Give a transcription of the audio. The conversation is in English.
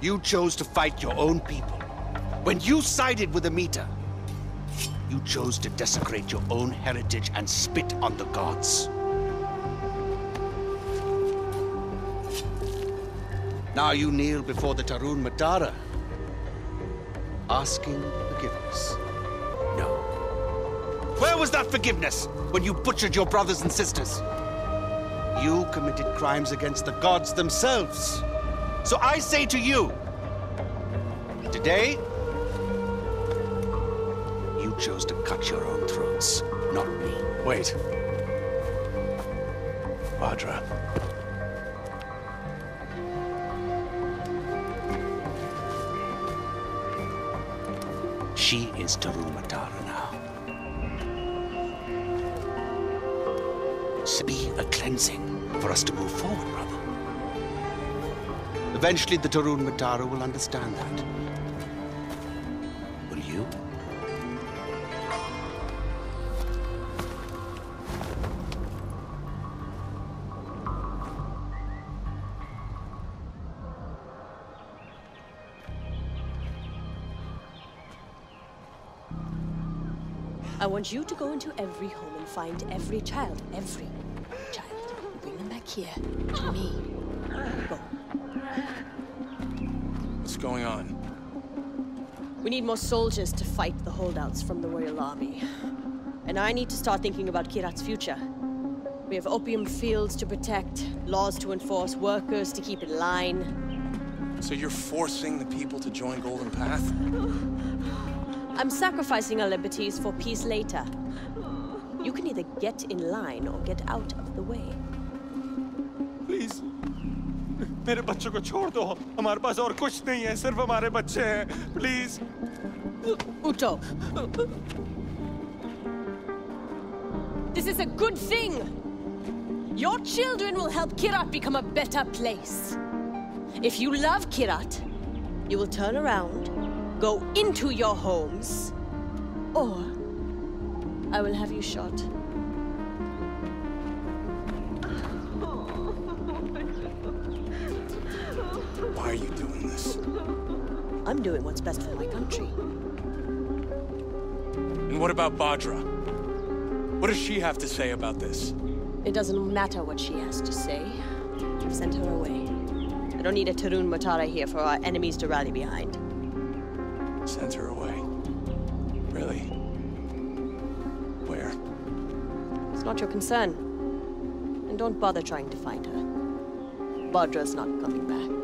You chose to fight your own people. When you sided with Amita, you chose to desecrate your own heritage and spit on the gods. Now you kneel before the Tarun Matara, asking forgiveness. No. Where was that forgiveness when you butchered your brothers and sisters? You committed crimes against the gods themselves. So I say to you, today, you chose to cut your own throats, not me. Wait. Bhadra. She is Tarun Matara now. So be a cleansing for us to move forward, brother. Eventually, the Tarun Matara will understand that. Will you? I want you to go into every home and find every child, every child, bring them back here to me. Go. What's going on? We need more soldiers to fight the holdouts from the Royal Army. And I need to start thinking about Kyrat's future. We have opium fields to protect, laws to enforce, workers to keep in line. So you're forcing the people to join Golden Path? I'm sacrificing our liberties for peace later. You can either get in line or get out of the way. मेरे बच्चों को छोड़ दो हमारे पास और कुछ नहीं है सिर्फ हमारे बच्चे हैं प्लीज उठो This is a good thing. Your children will help Kyrat become a better place. If you love Kyrat, you will turn around, go into your homes, or I will have you shot. Why are you doing this? I'm doing what's best for my country. And what about Bhadra? What does she have to say about this? It doesn't matter what she has to say. I've sent her away. I don't need a Tarun Matara here for our enemies to rally behind. Sent her away. Really? Where? It's not your concern. And don't bother trying to find her. Bhadra's not coming back.